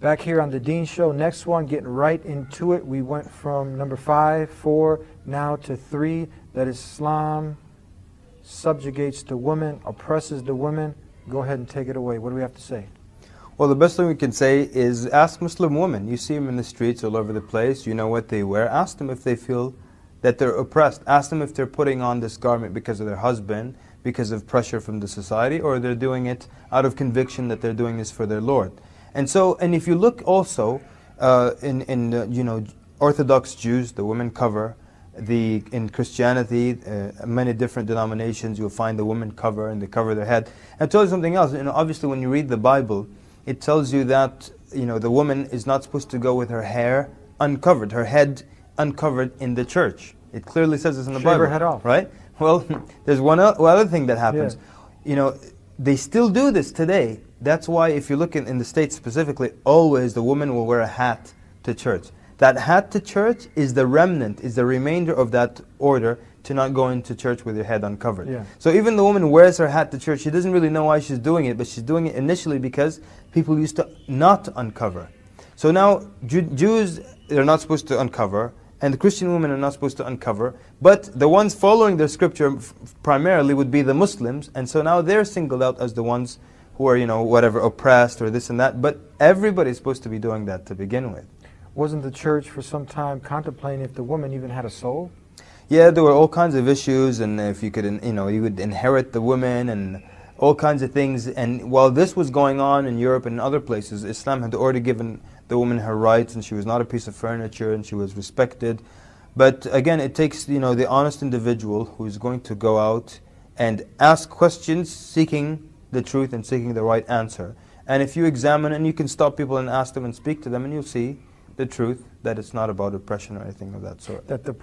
Back here on the Deen Show, next one, getting right into it. We went from number five, four, now to three. That Islam subjugates the woman, oppresses the women. Go ahead and take it away. What do we have to say? Well, the best thing we can say is ask Muslim women. You see them in the streets all over the place. You know what they wear. Ask them if they feel that they're oppressed. Ask them if they're putting on this garment because of their husband, because of pressure from the society, or they're doing it out of conviction that they're doing this for their Lord. And so, and if you look also uh, in, in uh, you know, Orthodox Jews, the women cover. The, in Christianity, uh, many different denominations, you'll find the women cover and they cover their head. And I'll tell you something else. You know, obviously, when you read the Bible, it tells you that you know the woman is not supposed to go with her hair uncovered, her head uncovered in the church. It clearly says this in the Shave Bible, her head off. right? Well, there's one one other thing that happens. You know, they still do this today. That's why if you look in, in the states specifically, always the woman will wear a hat to church. That hat to church is the remnant, is the remainder of that order to not go into church with your head uncovered. Yeah. So even the woman wears her hat to church, she doesn't really know why she's doing it, but she's doing it initially because people used to not uncover. So now Ju- Jews are not supposed to uncover, and the Christian women are not supposed to uncover, but the ones following their scripture f- primarily would be the Muslims, and so now they're singled out as the ones who are, you know, whatever, oppressed or this and that, but everybody's supposed to be doing that to begin with. Wasn't the church for some time contemplating if the woman even had a soul? Yeah, there were all kinds of issues, and if you could, you know, you would inherit the woman and all kinds of things. And while this was going on in Europe and other places, Islam had already given the woman her rights, and she was not a piece of furniture, and she was respected. But again, it takes, you know, the honest individual who is going to go out and ask questions, seeking the truth and seeking the right answer. And if you examine and you can stop people and ask them and speak to them, and you'll see the truth that it's not about oppression or anything of that sort. That the